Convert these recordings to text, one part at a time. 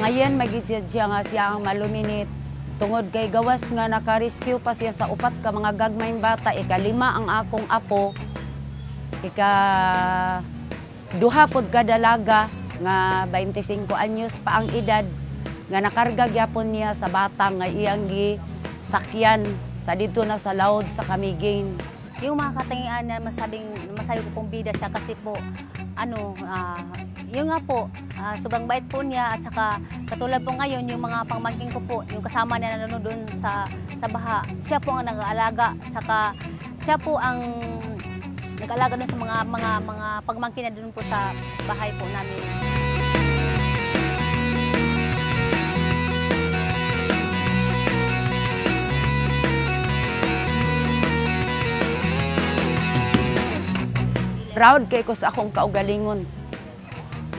Nangayon magigid siya nga siya ang maluminit. Tungod kay gawas nga naka-rescue pa siya sa upat ka mga gagmayng bata. Ikalima ang akong apo. Ika duha pod ka dalaga nga 25 anyos pa ang edad nga nakarga gyapon niya sa bata nga iyang gi sakyan sa dito na sa laod sa Kamigin. Yung mga katangian na masabing, masabi ko pong bida siya kasi po, ano, ah, yung nga po, ah, sobrang bait po niya at saka katulad po ngayon yung mga pangmangking ko po, yung kasama niya na nanonood doon sa, sa baha, siya po ang nag-aalaga at saka siya po ang nag-aalaga doon sa mga mga mga pagmangkin na doon po sa bahay po namin. Proud kay ko sa akong kaugalingon.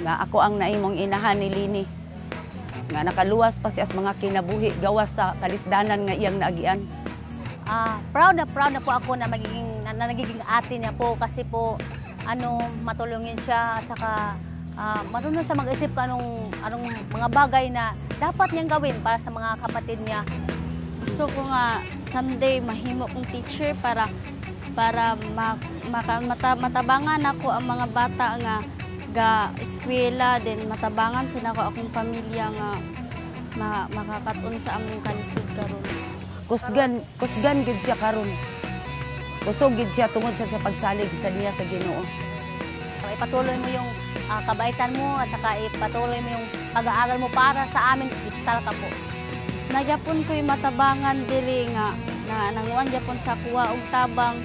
Nga ako ang naimong inahan ni Lini. Nga nakaluwas pa siya sa mga kinabuhi gawas sa kalisdanan nga iyang naagian. Ah, proud na proud na po ako na magiging na, na nagiging ate niya po kasi po ano matulungin siya at saka ah, marunong sa mag-isip anong anong mga bagay na dapat niyang gawin para sa mga kapatid niya. gusto ko nga someday mahimo kong teacher para para ma, maka, mata, matabangan ako ang mga bata nga ga eskwela din matabangan sila ko akong pamilya nga ma, makakatun sa among kalisod karon. Kusgan, kusgan gid siya karon. Kusog gid siya tungod sa, sa pagsalig sa niya sa Ginoo. Ipatuloy mo yung ah, kabaitan mo at saka ipatuloy mo yung pag-aaral mo para sa amin kristal ka po. Nagyapon ko'y matabangan diri nga na nanguan gyapon sa kuwa og tabang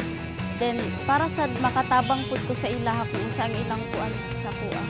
then para sa makatabang pud ko sa ilaha kung unsa ang ilang kuan sa kuwa.